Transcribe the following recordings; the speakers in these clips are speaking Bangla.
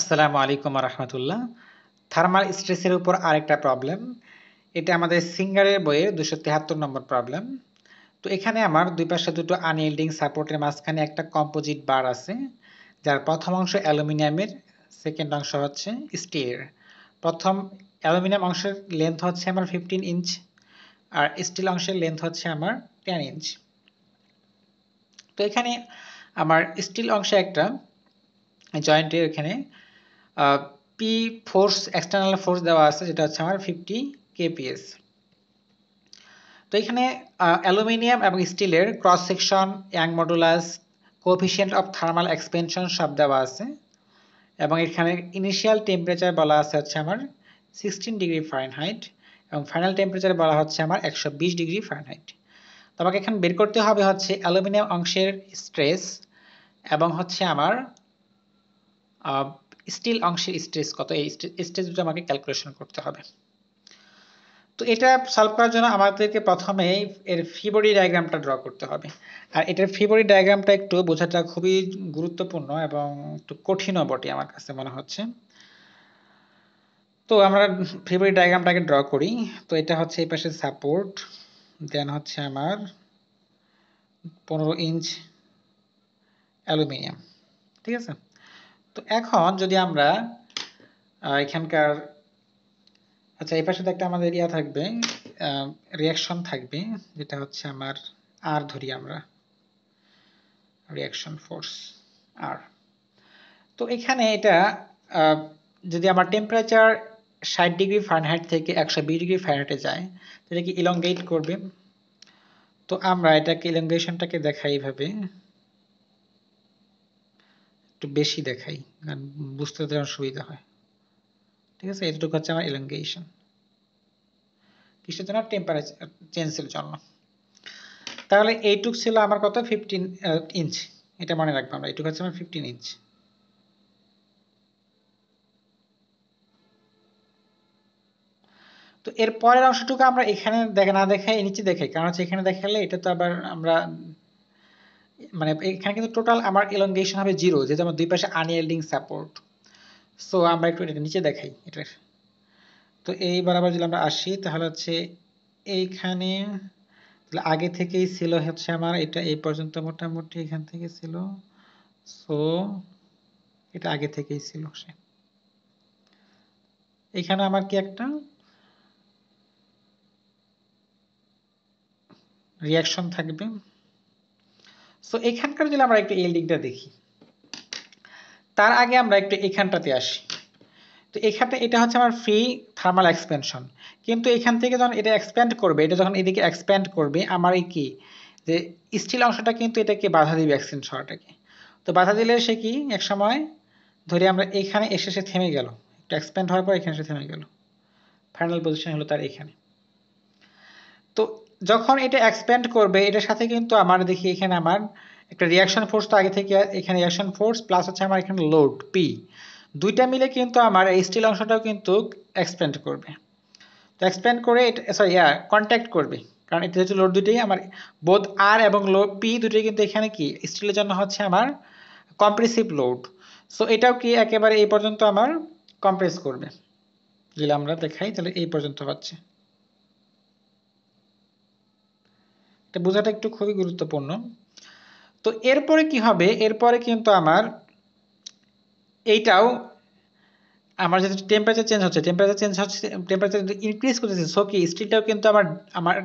আসসালামু আলাইকুম রহমতুল্লাহ থার্মাল স্ট্রেসের উপর আরেকটা প্রবলেম এটা আমাদের সিঙ্গারের বইয়ের দুশো তেহাত্তর নম্বর প্রবলেম তো এখানে আমার দুই পাশে দুটো আনইল্ডিং সাপোর্টের মাঝখানে একটা কম্পোজিট বার আছে, যার প্রথম অংশ অ্যালুমিনিয়ামের সেকেন্ড অংশ হচ্ছে স্টিলের প্রথম অ্যালুমিনিয়াম অংশের লেন্থ হচ্ছে আমার ফিফটিন ইঞ্চ আর স্টিল অংশের লেন্থ হচ্ছে আমার টেন ইঞ্চ তো এখানে আমার স্টিল অংশে একটা জয়েন্টের এখানে পি ফোর্স এক্সটার্নাল ফোর্স দেওয়া আছে, যেটা হচ্ছে আমার ফিফটি কেপিএস তো এখানে অ্যালুমিনিয়াম এবং স্টিলের cross section Young modulus coefficient of thermal expansion সব দেওয়া আছে। এবং এখানে ইনিশিয়াল টেম্পারেচার বলা আছে হচ্ছে আমার সিক্সটিন ডিগ্রি ফারেনহাইট এবং ফাইনাল টেম্পারেচার বলা হচ্ছে আমার একশো বিশ ডিগ্রি ফারেনহাইট তো আমাকে এখানে বের করতে হবে হচ্ছে অ্যালুমিনিয়াম অংশের স্ট্রেস এবং হচ্ছে আমার স্টিল অংশের স্ট্রেস কত? এই স্ট্রেস দুটো আমাকে ক্যালকুলেশন করতে হবে। তো এটা সলভ করার জন্য আমাদেরকে প্রথমে এর ফিবরি ডায়াগ্রামটা ড্র করতে হবে। আর এটার ফিবরি ডায়াগ্রামটা একটু বোঝাটা খুবই গুরুত্বপূর্ণ এবং একটু কঠিনও বটে আমার কাছে মনে হচ্ছে। তো আমরা ফিবরি ডায়াগ্রামটাকে ড্র করি। তো এটা হচ্ছে এই পাশে সাপোর্ট দেন হচ্ছে আমার পনেরো ইঞ্চ অ্যালুমিনিয়াম ঠিক আছে? তো এখন যদি আমরা এখানকার আচ্ছা এই পাশে একটা আমাদের ইয়া থাকবে রিয়াকশন থাকবে, যেটা হচ্ছে আমার আর ধরি আমরা। রিয়াকশন ফোর্স আর তো এখানে এটা যদি আমার টেম্পারেচার ষাট ডিগ্রি ফারেনহাইট থেকে একশো বিশ ডিগ্রি ফারেনহাইটে যায়, তাহলে কি ইলঙ্গেট করবে? তো আমরা এটাকে ইলঙ্গেশনটাকে দেখাই এইভাবে। একটু বেশি দেখাই, কারণ বুঝতে যেন সুবিধা হয়। ঠিক আছে? এতটুকু হচ্ছে আমার এলঙ্গেশন কিসের জন্য টেম্পারেচার চেঞ্জের জন্য তাহলে এইটুক ছিল আমার কত? ফিফটিন ইঞ্চ এটা মনে রাখব আমরা, এইটুকু হচ্ছে আমার ফিফটিন ইঞ্চ তো এর পরের অংশটুকু আমরা এখানে দেখে, না দেখাই নিচে দেখাই, কারণ হচ্ছে এখানে দেখালে এটা তো আবার আমরা মানে এখানে কিন্তু টোটাল আমার এলঙ্গেশন হবে জিরো যেহেতু আমার দুই পাশে আনইয়েল্ডিং সাপোর্ট সো আমরা একটু এটা নিচে দেখাই, এটার। তো এই বরাবর যদি আমরা আসি, তাহলে হচ্ছে এইখানে, তাহলে আগে থেকেই ছিল হচ্ছে আমার, এটা এই পর্যন্ত মোটামুটি এখান থেকে ছিল। সো এটা আগে থেকেই ছিল সে। এখানে আমার কি একটা? রিয়াকশন থাকবে। সো এখানকার যদি আমরা একটু এই দেখি, তার আগে আমরা একটু এখানটাতে আসি। তো এখানটা, এটা হচ্ছে আমার ফ্রি থার্মাল এক্সপেনশন কিন্তু এখান থেকে যখন এটা এক্সপ্যান্ড করবে, এটা যখন এদিকে এক্সপ্যান্ড করবে, আমার এই কি? যে স্টিল অংশটা কিন্তু এটাকে বাধা দিবে এক্সটেন্ড হওয়াটাকে। তো বাধা দিলে সে কি? এক সময় ধরে আমরা এখানে এসে সে থেমে গেল। একটু এক্সপ্যান্ড হওয়ার পর এখানে সে থেমে গেল। ফাইনাল পজিশন হলো তার এখানে। তো যখন এটা এক্সপ্যান্ড করবে, এটার সাথে কিন্তু আমার দেখি এখানে আমার একটা রিয়াকশন ফোর্স তো আগে থেকে এখানে রিয়াকশন ফোর্স প্লাস হচ্ছে আমার এখানে লোড পি দুইটা মিলে কিন্তু আমার এই স্টিল অংশটাও কিন্তু এক্সপ্যান্ড করবে। তো এক্সপ্যান্ড করে এটা সরি ইয়া কন্ট্যাক্ট করবে। কারণ এটা হচ্ছে লোড দুটোই আমার বোধ আর এবং লোড পি দুটোই কিন্তু এখানে কি? স্টিলের জন্য হচ্ছে আমার কম্প্রেসিভ লোড সো এটাও কি একেবারে এই পর্যন্ত আমার কম্প্রেস করবে। যদি আমরা দেখাই, তাহলে এই পর্যন্ত হচ্ছে। এটা বোঝাটা একটু খুবই গুরুত্বপূর্ণ। তো এরপরে কি হবে? এরপরে কিন্তু আমার এইটাও আমার যদি টেম্পারেচার চেঞ্জ হচ্ছে টেম্পারেচার চেঞ্জ হচ্ছে টেম্পারেচার ইনক্রিজ করতেছে সো কি? স্টিলটাও কিন্তু আমার আমার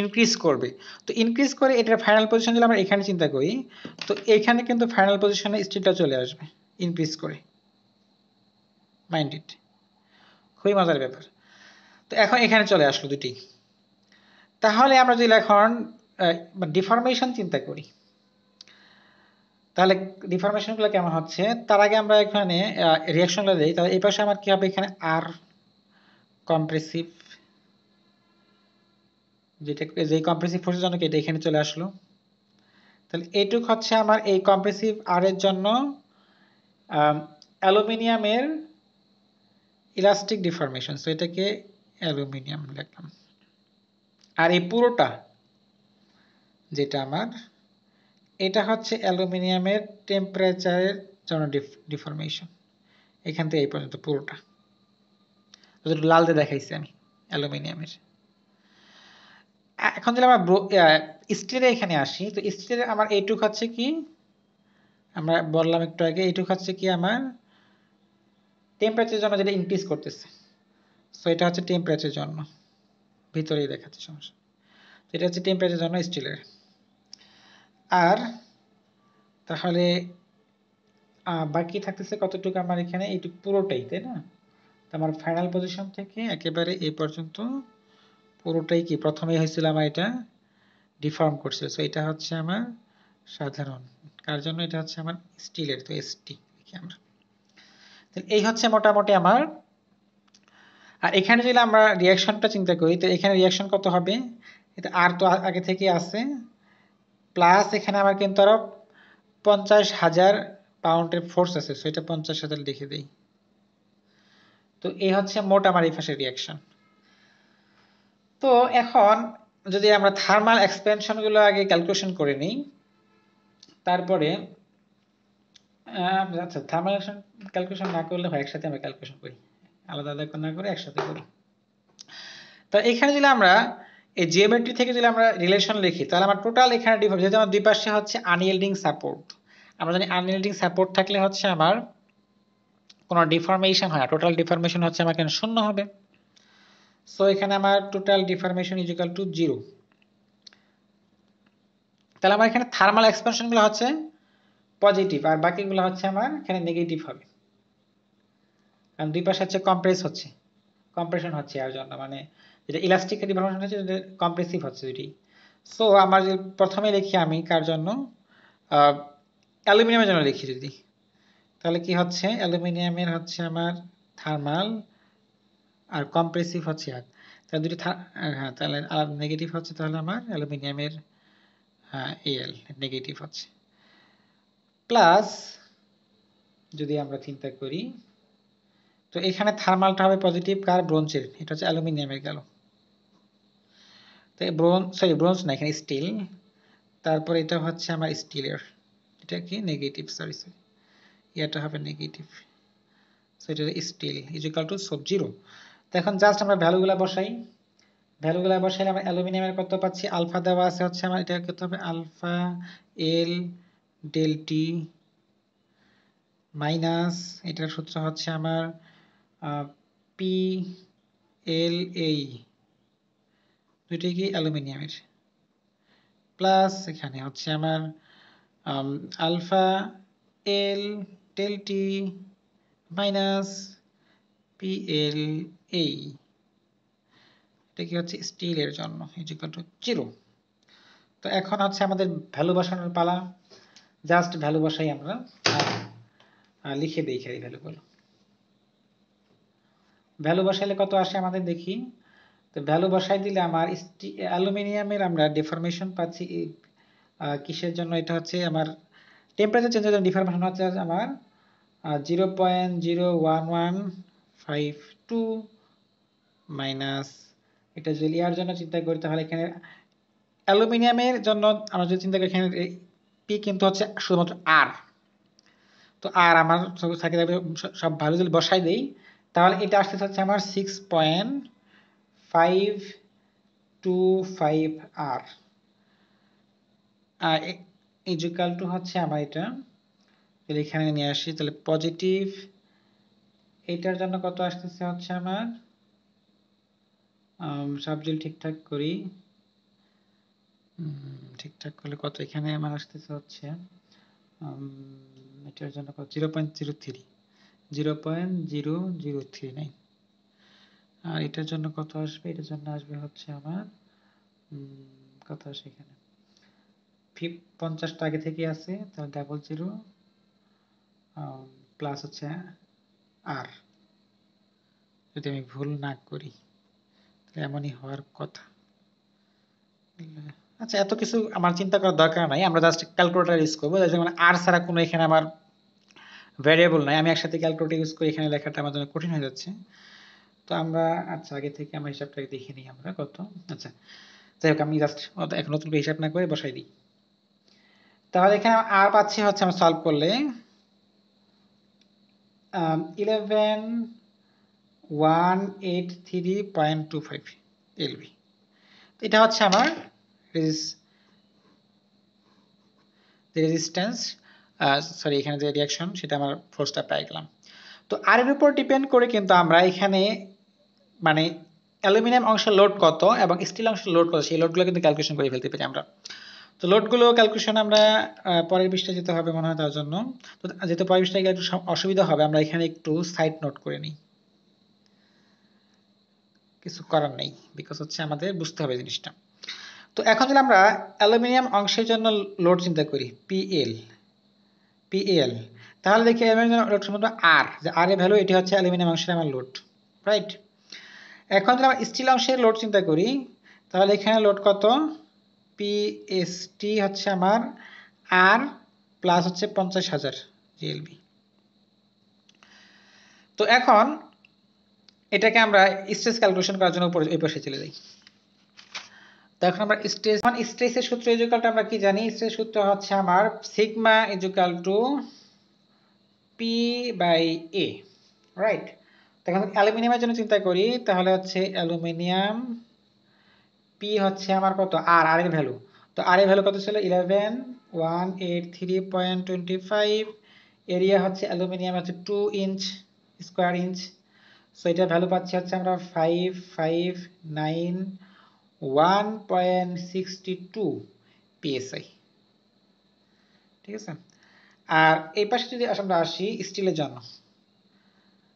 ইনক্রিজ করবে। তো ইনক্রিজ করে এটার ফাইনাল পজিশন যদি আমরা এখানে চিন্তা করি, তো এখানে কিন্তু ফাইনাল পজিশনে স্টিলটা চলে আসবে ইনক্রিজ করে। মাইন্ড ইট খুবই মজার ব্যাপার। তো এখন এখানে চলে আসলো দুটি তাহলে আমরা যদি এখন ডিফরমেশন চিন্তা করি। তাহলে ডিফরমেশনগুলো কেমন হচ্ছে? তার আগে আমরা এখানে রিয়াকশনগুলো দিই। তাহলে এই পাশে আমার কি হবে? এখানে আর কম্প্রেসিভ যেটা যে কম্প্রেসিভ ফোর্সের জন্য এটা এখানে চলে আসলো? তাহলে এইটুক হচ্ছে আমার এই কম্প্রেসিভ আর এর জন্য অ্যালুমিনিয়ামের ইলাস্টিক ডিফরমেশন সো এটাকে অ্যালুমিনিয়াম লিখলাম। আর এই পুরোটা যেটা আমার, এটা হচ্ছে অ্যালুমিনিয়ামের টেম্পারেচারের জন্য ডিফরমেশন এখান থেকে এই পর্যন্ত পুরোটা। লাল দিয়ে দেখাইছি আমি, অ্যালুমিনিয়ামের। এখন যদি আমরা স্টিলের এখানে আসি, তো স্টিলের আমার এইটুক হচ্ছে কি, আমরা বললাম একটু আগে, এইটুক হচ্ছে কি আমার টেম্পারেচারের জন্য যেটা ইনক্রিজ করতেছে। সো এটা হচ্ছে টেম্পারেচারের জন্য। ভিতরেই দেখাচ্ছে সমস্যা। এটা হচ্ছে টেম্পারেচারের জন্য স্টিলের আর তাহলে বাকি থাকতেছে কতটুকু আমার এখানে? এইটুকু পুরোটাই, তাই না? আমার ফাইনাল পজিশন থেকে একেবারে এই পর্যন্ত পুরোটাই কি? প্রথমেই হয়েছিল আমার এটা ডিফর্ম করছিল সো এটা হচ্ছে আমার সাধারণ। কার জন্য? এটা হচ্ছে আমার স্টিলের তো এসটি দেখি আমরা। এই হচ্ছে মোটামুটি আমার। আর এখানে যদি আমরা রিয়াকশনটা চিন্তা করি, তো এখানে রিয়াকশন কত হবে? এটা আর তো আগে থেকে আছে। প্লাস এখানে আমার কিন্তু আরও পঞ্চাশ হাজার পাউন্ডের ফোর্স আছে সো এটা পঞ্চাশ হাজার লিখে দিই। তো এই হচ্ছে মোট আমার এই ফাঁসের রিয়াকশন তো এখন যদি আমরা থার্মাল এক্সপেনশনগুলো আগে ক্যালকুলেশন করে নিই, তারপরে আচ্ছা থার্মাল ক্যালকুলেশন না করলে হয়, একসাথে আমরা ক্যালকুলেশন করি। আলাদা আলাদা না করে একসাথে করি। তো এখানে যদি আমরা এই জিওমেট্রি থেকে যদি আমরা রিলেশন লিখি, তাহলে আমার টোটাল এখানে ডিফারেন্স যেহেতু আমার দুই পাশে হচ্ছে আনইয়েল্ডিং সাপোর্ট আমরা জানি আনইয়েল্ডিং সাপোর্ট থাকলে হচ্ছে আমার কোনো ডিফরমেশন হয় টোটাল ডিফরমেশন হচ্ছে আমার এখানে শূন্য হবে। সো এখানে আমার total deformation is equal to zero তাহলে আমার এখানে থার্মাল এক্সপেনশনগুলো হচ্ছে পজিটিভ আর বাকিগুলো হচ্ছে আমার এখানে নেগেটিভ হবে। কারণ দুই পাশে হচ্ছে কম্প্রেস হচ্ছে। কম্প্রেশন হচ্ছে আর জন্য মানে যেটা ইলাস্টিক ডিফরমেশন হচ্ছে কম্প্রেসিভ হচ্ছে দুটি সো আমার প্রথমে লিখি আমি, কার জন্য? অ্যালুমিনিয়ামের জন্য লিখি যদি। তাহলে কি হচ্ছে? অ্যালুমিনিয়ামের হচ্ছে আমার থার্মাল আর কম্প্রেসিভ হচ্ছে এক। তাহলে দুটি হ্যাঁ তাহলে নেগেটিভ হচ্ছে তাহলে আমার অ্যালুমিনিয়ামের হ্যাঁ এল নেগেটিভ হচ্ছে। প্লাস যদি আমরা চিন্তা করি, তো এখানে থার্মালটা হবে পজিটিভ কার ব্রোঞ্জের? এটা হচ্ছে অ্যালুমিনিয়ামের গেল। তো ব্রোঞ্জ সরি ব্রোঞ্জ না, এখানে স্টিল তারপর এটা হচ্ছে আমার স্টিলের এটা কি? নেগেটিভ সরি সরি এটা হবে নেগেটিভ সো এটা স্টিল ইজ ইকাল টু সব জিরো তো এখন জাস্ট আমরা ভ্যালুগুলো বসাই। ভ্যালুগুলো বসাইলে আমরা অ্যালুমিনিয়ামের কত পাচ্ছি? আলফা দেওয়া আছে হচ্ছে আমার এটা কত হবে? Alpha L del T minus এটার সূত্র হচ্ছে আমার পি এল এই দুইটাই কি অ্যালুমিনিয়ামের? প্লাস এখানে হচ্ছে আমার alpha, L, del T, minus P L এই এটা কি হচ্ছে স্টিলের জন্য জিরো তো এখন হচ্ছে আমাদের ভ্যালু বসানোর পালা। জাস্ট ভ্যালু বসাই আমরা লিখে দিই ভ্যালুগুলো। ভ্যালু বসাইলে কত আসে আমাদের দেখি? তো ভ্যালু বসাই দিলে আমার অ্যালুমিনিয়ামের আমরা ডিফরমেশন পাচ্ছি কিসের জন্য? এটা হচ্ছে আমার টেম্পারেচার চেঞ্জের জন্য ডিফরমেশন হচ্ছে আমার zero point zero one one five two minus এটা যদি ইয়ার জন্য চিন্তা করি তাহলে এখানে অ্যালুমিনিয়ামের জন্য আমরা যদি চিন্তা করি এখানে পি কিন্তু হচ্ছে শুধুমাত্র আর তো আর আমার থাকে সব ভ্যালু যদি বসাই দেই, তাহলে এটা আসতে হচ্ছে আমার six point five two five R equal to হচ্ছে আমার এটা যদি এখানে নিয়ে আসি, তাহলে পজিটিভ এটার জন্য কত আসতেছে হচ্ছে আমার? সাবজেক্ট ঠিকঠাক করি। ঠিকঠাক করলে কত এখানে আমার আসতেছে হচ্ছে? এটার জন্য কত? Zero point zero three zero point zero zero three nine আর এটার জন্য কত আসবে? এটার জন্য আসবে হচ্ছে আমার কত আসে এখানে? পঞ্চাশটা আগে থেকে আছে, তাহলে ডাবল জিরো প্লাস হচ্ছে আর যদি আমি ভুল না করি, তাহলে এমনই হওয়ার কথা। আচ্ছা এত কিছু আমার চিন্তা করার দরকার নাই, আমরা জাস্ট ক্যালকুলেটার ইউজ করব। যেমন আর ছাড়া কোনো এখানে আমার ভ্যারিয়েবল নাই। আমি একসাথে ক্যালকুলেটার ইউজ করি এখানে লেখাটা আমার জন্য কঠিন হয়ে যাচ্ছে। তো আমরা আচ্ছা আগে থেকে আমরা হিসাবটাকে দেখে নিই আমরা কত। আচ্ছা যাই হোক, আমি জাস্ট এখন নতুন করে হিসাব না করে বসাই দিই। তাহলে এখানে আর পাচ্ছি হচ্ছে আমরা সলভ করলে। Eleven one eight three point two five LB এটা হচ্ছে আমার রেজিস্ট্যান্স সরি এখানে যে রিয়াকশন সেটা আমার ফোর্সটা পেয়ে গেলাম। তো আর এর উপর ডিপেন্ড করে কিন্তু আমরা এখানে মানে অ্যালুমিনিয়াম অংশের লোড কত এবং স্টিল অংশের লোড কত? সেই লোডগুলো কিন্তু ক্যালকুলেশন করে ফেলতে পারি আমরা। তো লোডগুলো ক্যালকুলেশন আমরা পরের পৃষ্ঠায় যেতে হবে মনে হয় তার জন্য। তো যেহেতু পরের পৃষ্ঠায় গেলে একটু অসুবিধা হবে, আমরা এখানে একটু সাইড নোট করে নিই। কিছু করার নেই বিকজ হচ্ছে আমাদের বুঝতে হবে জিনিসটা। তো এখন যদি আমরা অ্যালুমিনিয়াম অংশের জন্য লোড চিন্তা করি পিএল পিএল তাহলে দেখি অ্যালুমিনিয়াম লোড সম্বন্ধে আর যে আর এর ভ্যালু এটি হচ্ছে অ্যালুমিনিয়াম অংশের আমার লোড রাইট এখন যদি আমরা স্টিল অংশের লোড চিন্তা করি, তাহলে এখানে লোড কত? পিএসটি হচ্ছে আমার আর প্লাস হচ্ছে পঞ্চাশ হাজার জিএলবি তো এখন এটাকে আমরা স্ট্রেস ক্যালকুলেশন করার জন্য এই পাশে চলে যাই। তো এখন আমরা স্ট্রেস এখন স্ট্রেসের সূত্র ইজুকালটা আমরা কি জানি? স্ট্রেস সূত্র হচ্ছে আমার sigma equal to P by A right এখন অ্যালুমিনিয়ামের জন্য চিন্তা করি, তাহলে হচ্ছে অ্যালুমিনিয়াম পি হচ্ছে আমার কত? আর আর এর ভ্যালু তো আর এর ভ্যালু কত ছিল? Eleven one eight three point twenty five area হচ্ছে অ্যালুমিনিয়াম হচ্ছে two inch square inch so এটার ভ্যালু পাচ্ছি হচ্ছে আমরা five five nine one point sixty two PSI ঠিক আছে? আর এই পাশে যদি আমরা আসি স্টিলের জন্য।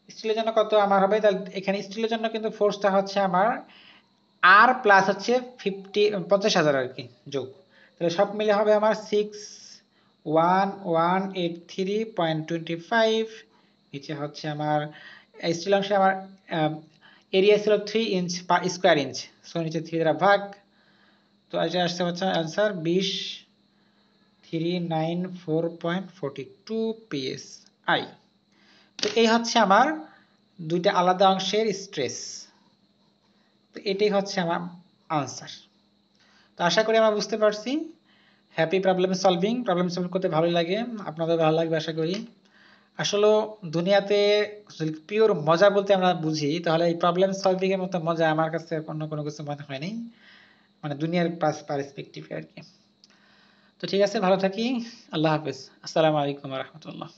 স্টিলের জন্য কত আমার হবে? তাহলে এখানে স্টিলের জন্য কিন্তু ফোর্সটা হচ্ছে আমার আর প্লাস হচ্ছে ফিফটি পঞ্চাশ হাজার আর কি যোগ। তাহলে সব মিলে হবে আমার six one one eight three point twenty five নিচে হচ্ছে আমার স্টিল অংশে আমার এরিয়া ছিল three inch per square inch so নিচে থ্রি দ্বারা ভাগ, তো এটা আসছে হচ্ছে অ্যান্সার বিশ three nine four point forty two PS I তো এই হচ্ছে আমার দুইটা আলাদা অংশের স্ট্রেস তো এটাই হচ্ছে আমার আনসার তো আশা করি আমরা বুঝতে পারছি। Happy problem solving problem solve করতে ভালো লাগে, আপনাদের ভালো লাগবে আশা করি। আসলে দুনিয়াতে পিওর মজা বলতে আমরা বুঝি, তাহলে এই প্রবলেম সলভিং এর মতো মজা আমার কাছে অন্য কোনো কিছু মনে হয়নি মানে দুনিয়ার পার্সপেক্টিভ আর কি। তো ঠিক আছে, ভালো থাকি। আল্লাহ হাফেজ। আসসালামু আলাইকুম রহমতুল্লাহ।